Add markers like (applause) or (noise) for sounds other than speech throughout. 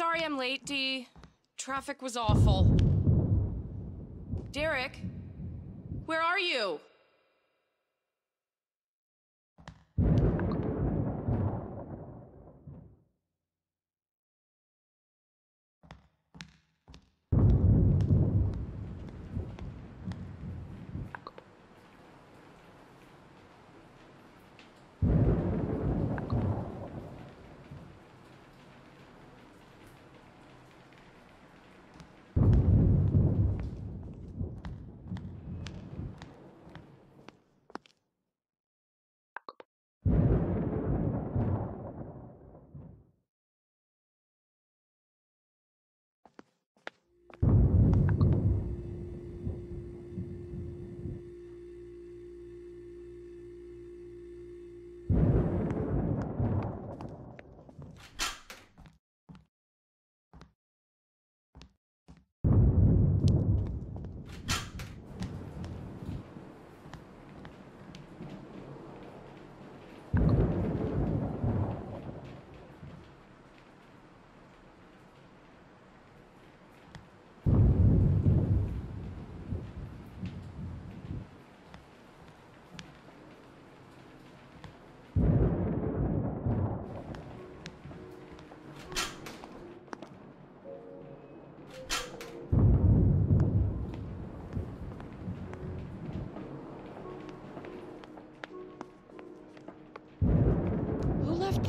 Sorry I'm late, Dee. Traffic was awful. Derek? Where are you?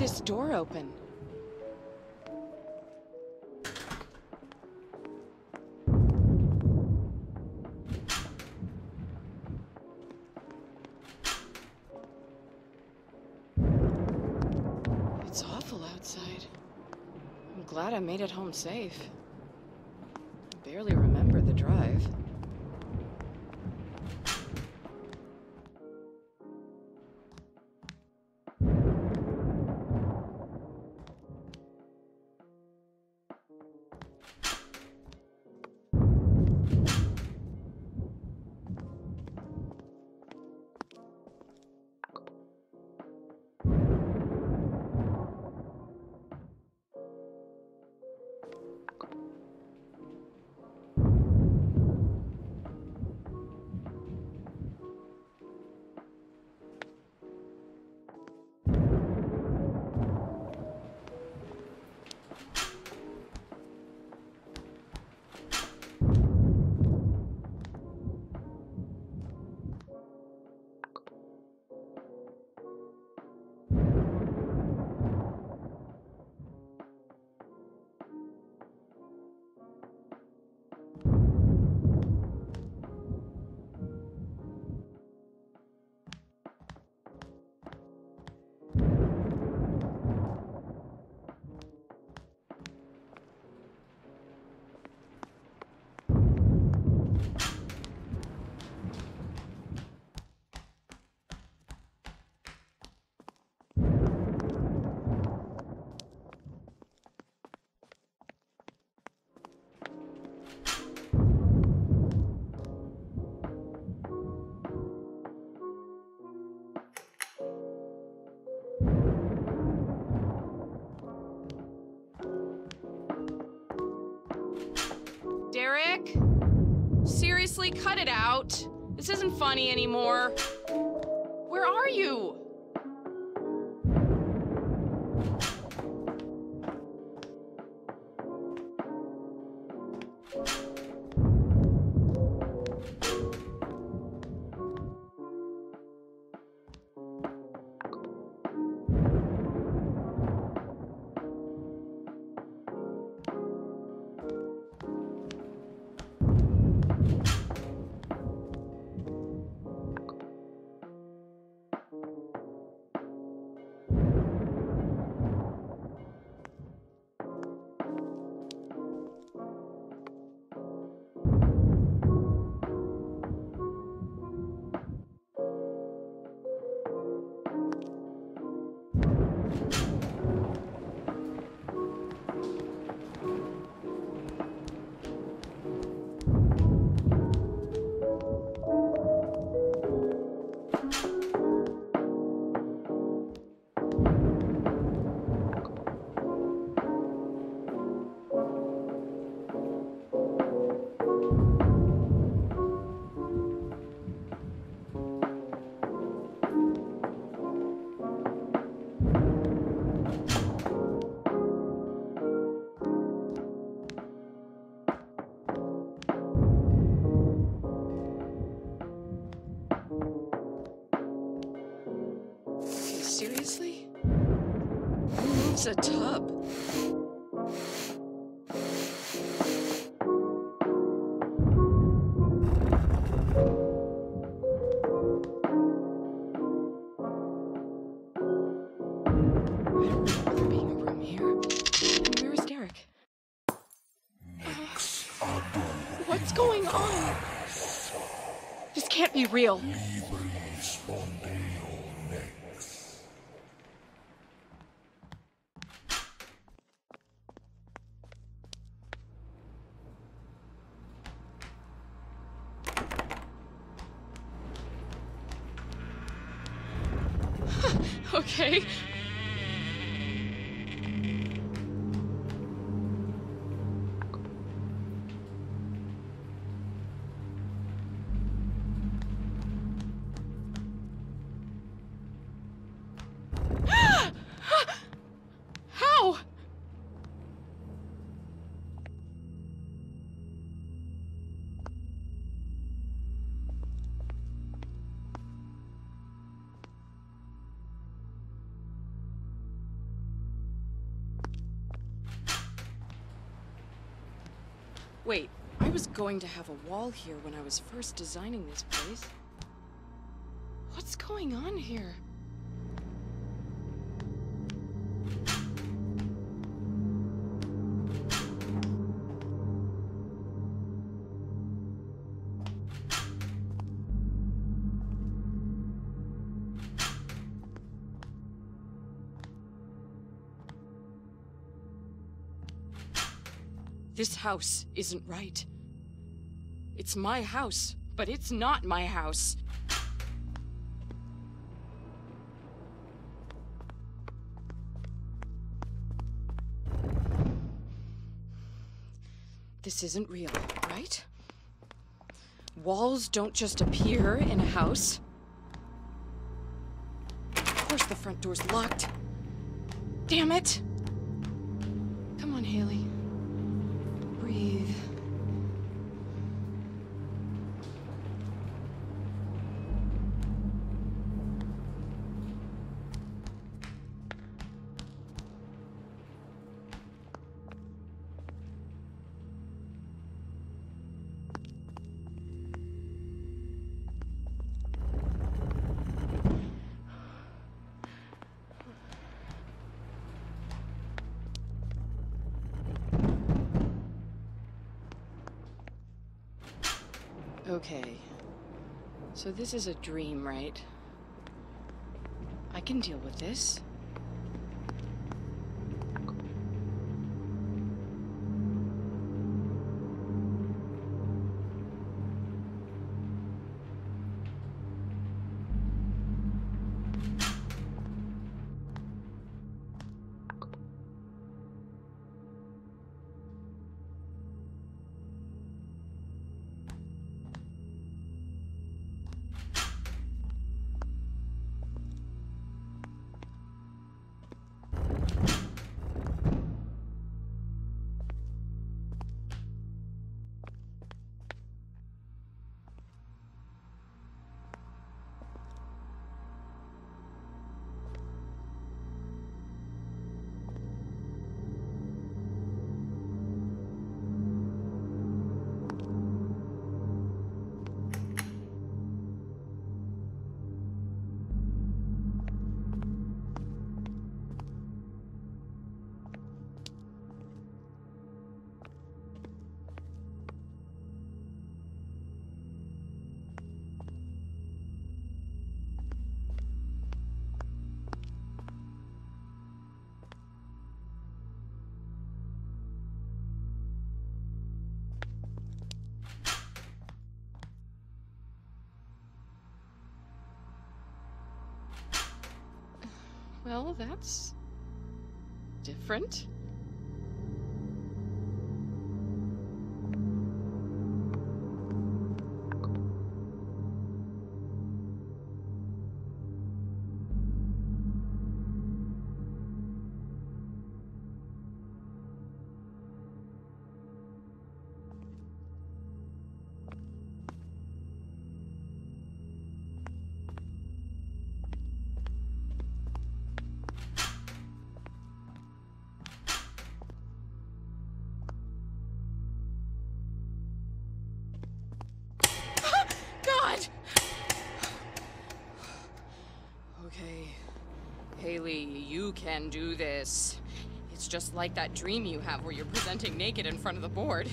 This door open? It's awful outside. I'm glad I made it home safe. Derek? Seriously, cut it out. This isn't funny anymore. Where are you? Is a tub? What's going on? This can't be real. Wait, I was going to have a wall here when I was first designing this place. What's going on here? House isn't right. It's my house, but it's not my house. This isn't real, right? Walls don't just appear in a house. Of course the front door's locked. Damn it! Come on, Haley. Breathe. So this is a dream, right? I can deal with this. Well, that's different. Can do this. It's just like that dream you have where you're presenting naked in front of the board.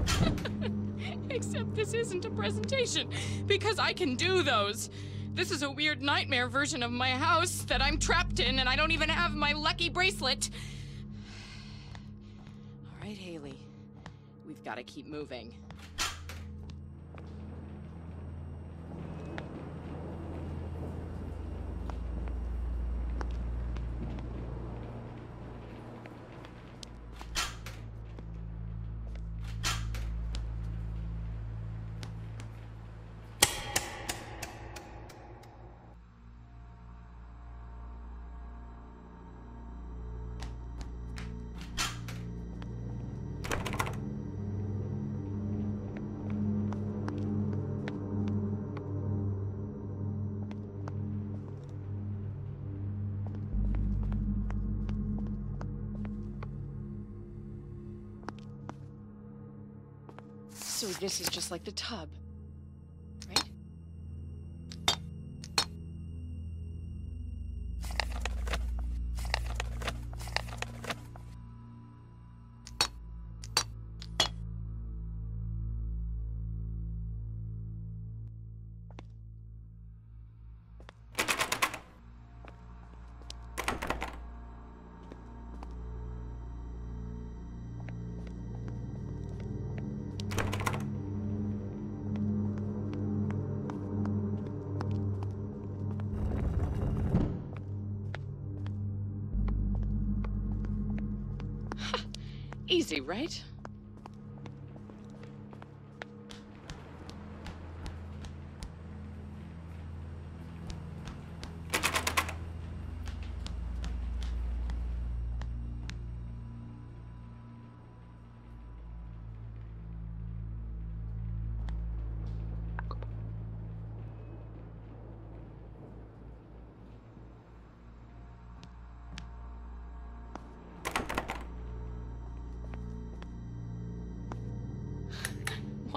(laughs) Except this isn't a presentation, because I can do those. This is a weird nightmare version of my house that I'm trapped in, and I don't even have my lucky bracelet. (sighs) All right, Haley. We've got to keep moving. So this is just like the tub, right?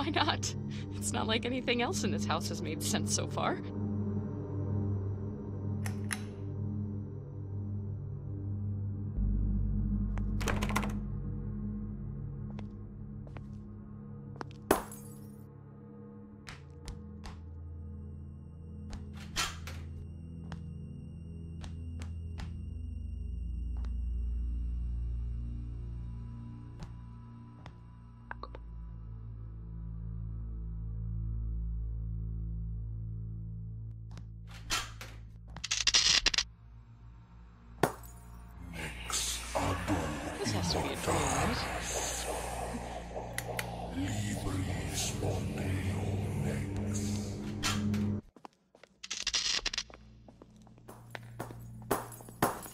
Why not? It's not like anything else in this house has made sense so far.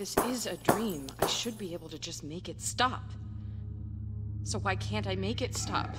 This is a dream, I should be able to just make it stop. So why can't I make it stop?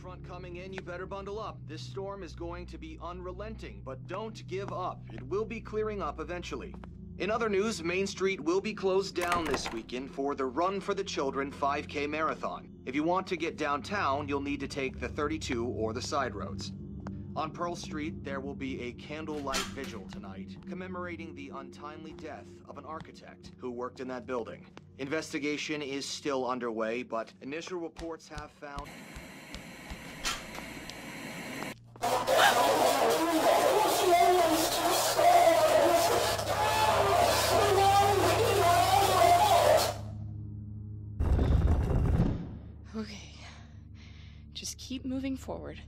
Front coming in, you better bundle up. This storm is going to be unrelenting, but don't give up. It will be clearing up eventually. In other news, Main Street will be closed down this weekend for the Run for the Children 5K Marathon. If you want to get downtown, you'll need to take the 32 or the side roads. On Pearl Street, there will be a candlelight vigil tonight, commemorating the untimely death of an architect who worked in that building. Investigation is still underway, but initial reports have found. Okay. Just keep moving forward.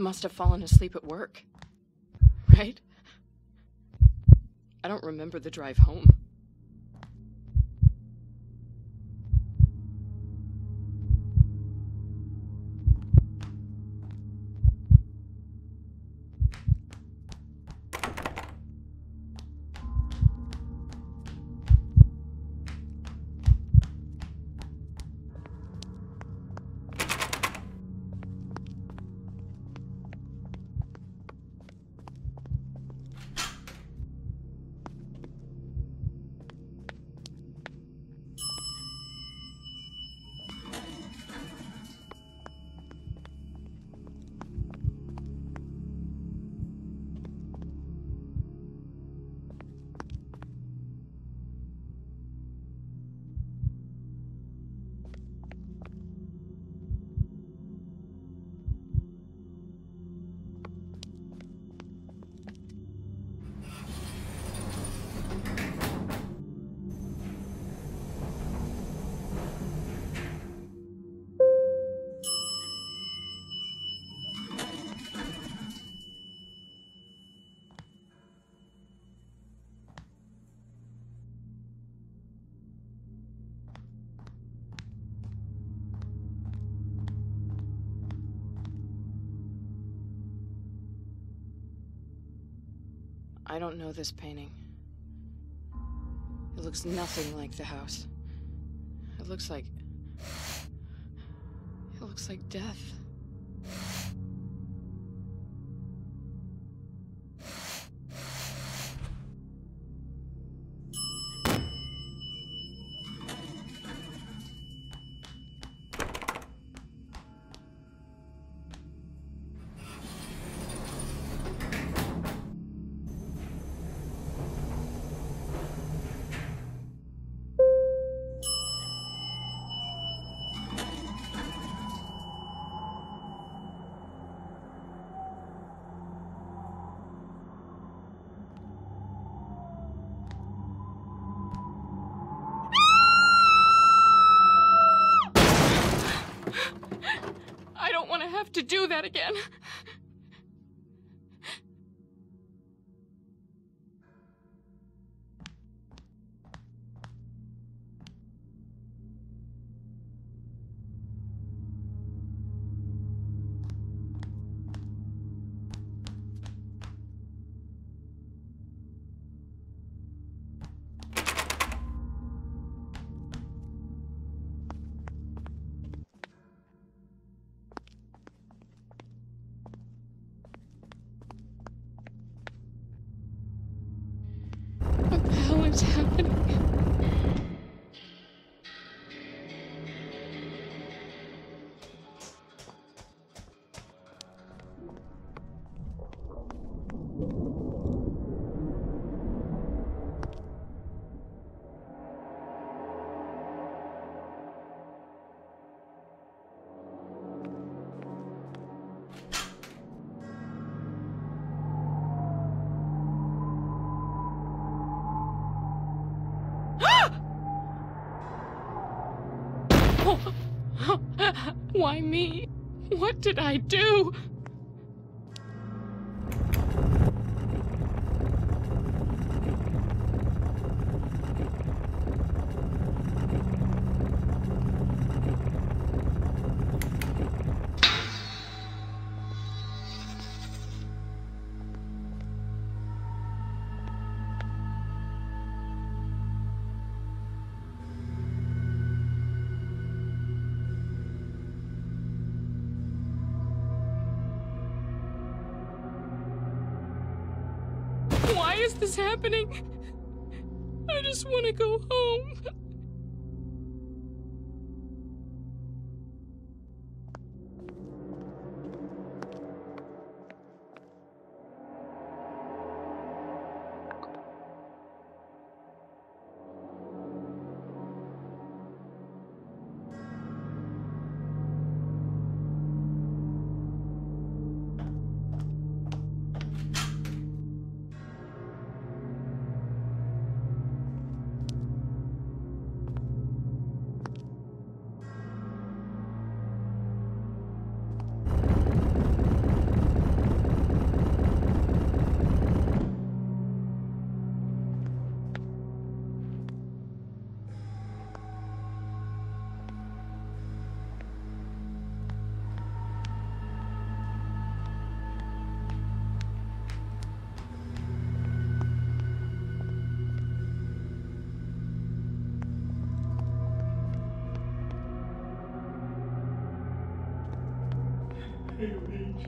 Must have fallen asleep at work. Right? I don't remember the drive home. I don't know this painting. It looks nothing like the house. It looks like. It looks like death. Have to do that again. Why me? What did I do? Why is this happening? I just want to go home.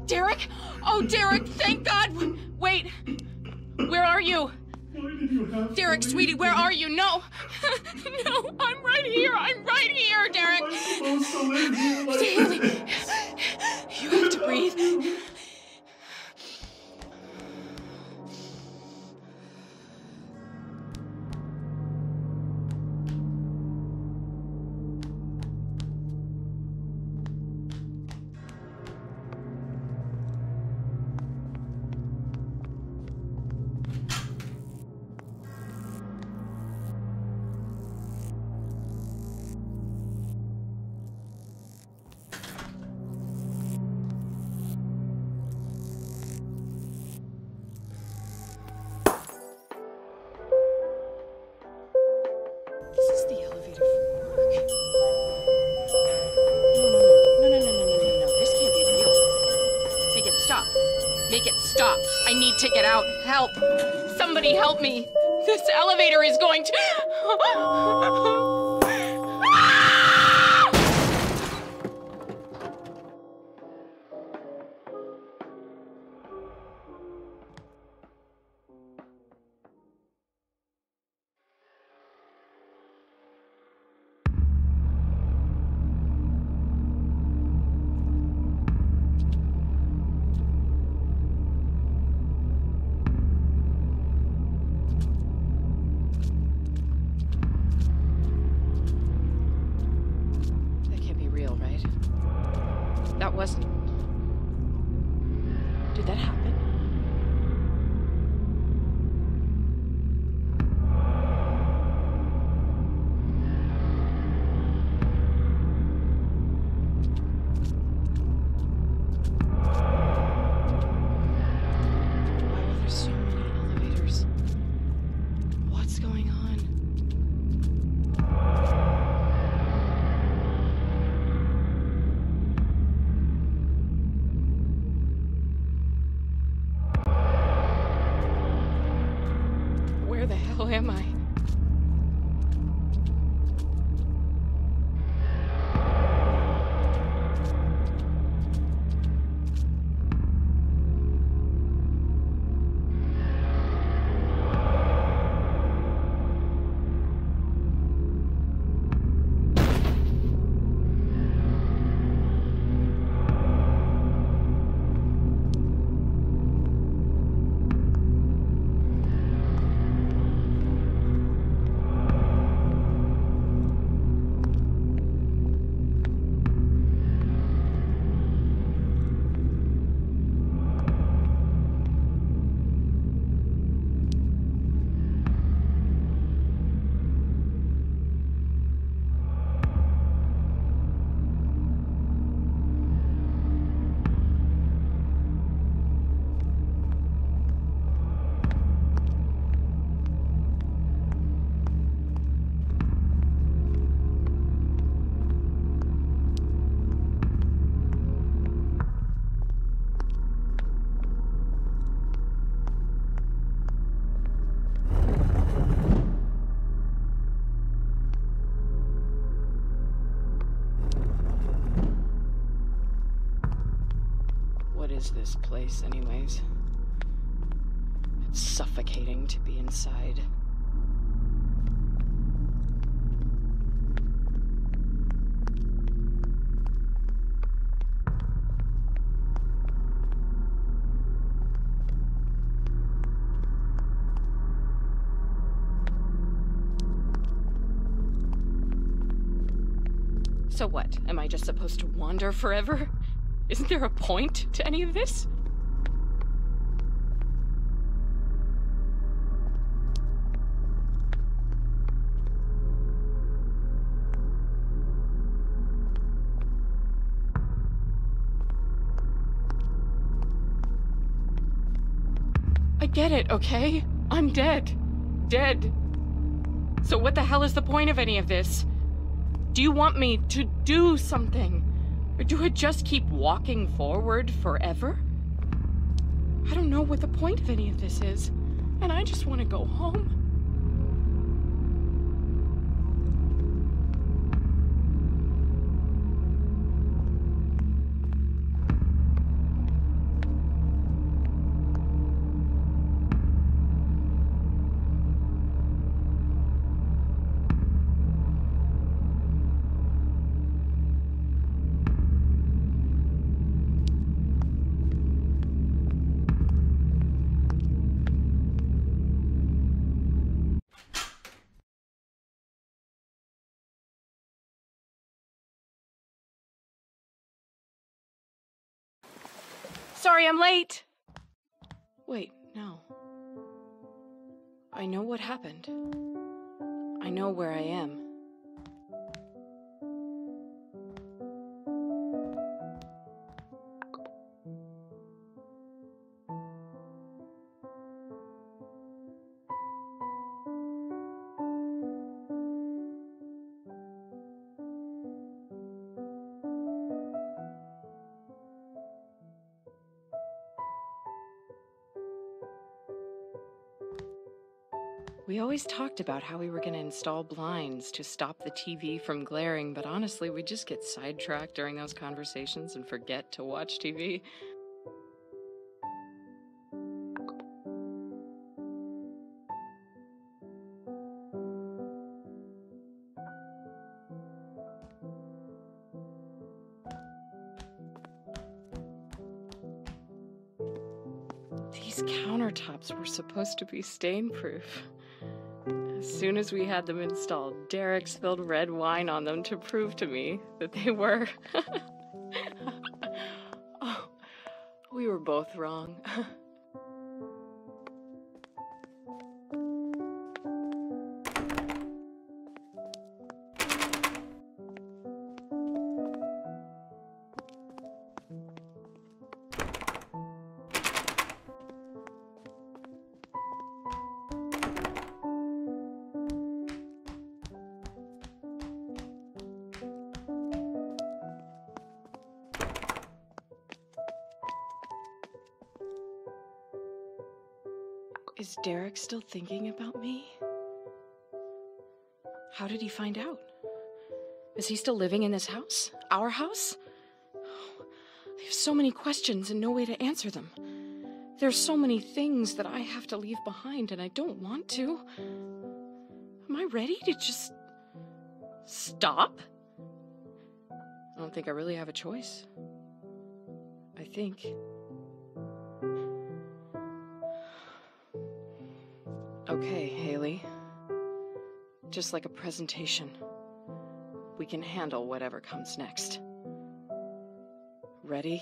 Derek? Oh, Derek, thank God! Wait, where are you? Derek, sweetie, where are you? No! (laughs) no, I'm right here! I'm right here, Derek! Haley, you have to breathe. Need to get out. Help. Somebody help me. This elevator is going to. That wasn't. Did that happen? Is this place, anyways? It's suffocating to be inside. So what? Am I just supposed to wander forever? Isn't there a point to any of this? I get it, okay? I'm dead. Dead. So, what the hell is the point of any of this? Do you want me to do something? Or do I just keep walking forward forever? I don't know what the point of any of this is, and I just want to go home. Sorry I'm late. Wait, no. I know what happened. I know where I am. We always talked about how we were going to install blinds to stop the TV from glaring, but honestly, we just get sidetracked during those conversations and forget to watch TV. These countertops were supposed to be stain proof. As soon as we had them installed, Derek spilled red wine on them to prove to me that they were. (laughs) oh, we were both wrong. (laughs) Derek still thinking about me? How did he find out? Is he still living in this house? Our house? Oh, I have so many questions and no way to answer them. There's so many things that I have to leave behind, and I don't want to. Am I ready to just stop? I don't think I really have a choice. I think. Okay, Haley. Just like a presentation, we can handle whatever comes next. Ready?